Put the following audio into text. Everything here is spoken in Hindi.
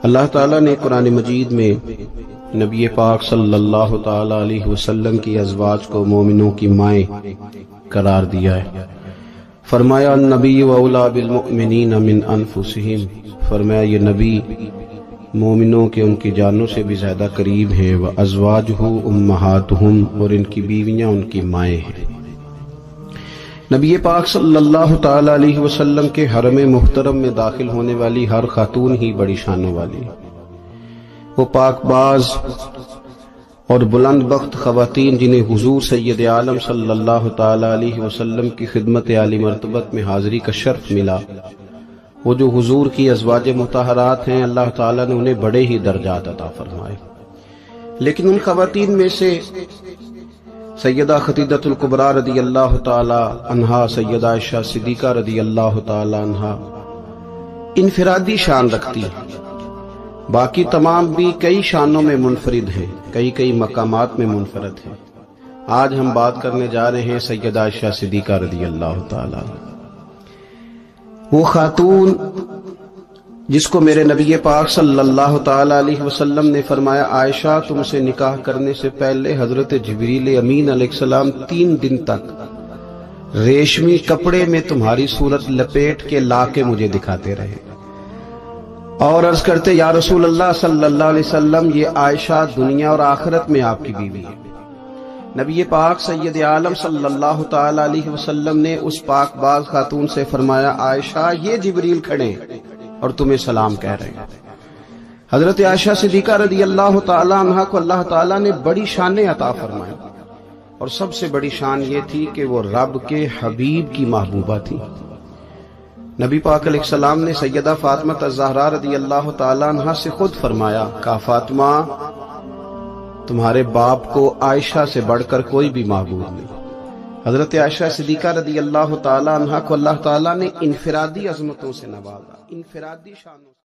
अल्लाह ताला ने कुरान मजीद में नबी पाक सल्लल्लाहु ताला अलैहि वसल्लम की अजवाज को मोमिनों की माए करार दिया है। फरमाया, नबी वला बिलमिन मिन अनफुसहिम। फरमाया, ये नबी मोमिनों के उनकी जानों से भी ज़्यादा करीब हैं। व अजवाज हो उम्महात और इनकी बीवियाँ उनकी माए हैं। नबी पाक सल्लल्लाहु अलैहि वसल्लम के हरम मुहतरम में दाखिल होने वाली हर खातून ही बड़ी शानों वाली। वो पाकबाज और बुलंद बख्त खवतिन जिन्हें हुजूर सैयद आलम सल्लल्लाहु अलैहि वसल्लम की खिदमत आली मरतबत में हाजिरी का शर्फ मिला। वो जो हुजूर की अजवाज मुताहरात हैं, अल्लाह ताला ने उन्हें बड़े ही दर्जात अता फरमाए। लेकिन उन खवतिन में से सैयदा खतीदतुल्कुबरा रदी अल्लाह तहा सैयदा आयशा सिद्दीका रदी अल्लाह तहा इनफरादी शान रखती है। बाकी तमाम भी कई शानों में मुनफरिद हैं, कई कई मकामात में मुनफरद हैं। आज हम बात करने जा रहे हैं सैयदा आयशा सिद्दीका रदी अल्लाह तला जिसको मेरे नबी पाक सल्लल्लाहु अलैहि वसल्लम ने फरमाया, आयशा, तुमसे निकाह करने से पहले हज़रत जबरील अमीन सलाम तीन दिन तक रेशमी कपड़े में तुम्हारी सूरत लपेट के लाके मुझे दिखाते रहे। और अर्ज़ करते, या रसूल अल्लाह सल्लल्लाहु अलैहि वसल्लम, ये आयशा दुनिया और आखिरत में आपकी बीवी है। नबी पाक सैयद आलम सल्लल्लाहु अलैहि वसल्लम ने उस पाक बाज खातून से फरमाया, आयशा, ये जिबरील खड़े और तुम्हें सलाम कह रहे हैं। हज़रत आयशा सिद्दीका रदी अल्लाह तहा को अल्लाह ताला ने बड़ी शान अता फरमाई। और सबसे बड़ी शान ये थी कि वो रब के हबीब की महबूबा थी। नबी पाक सलाम ने सैयदा फातिमा तजहरा रदी अल्लाह तहा से खुद फरमाया, का फातमा, तुम्हारे बाप को आयशा से बढ़कर कोई भी महबूब नहीं। हज़रत आयशा सिद्दीका रदी अल्लाह तला को अल्लाह ताला ने इनफरादी अजमतों से नवाजा। इनफरादी शानों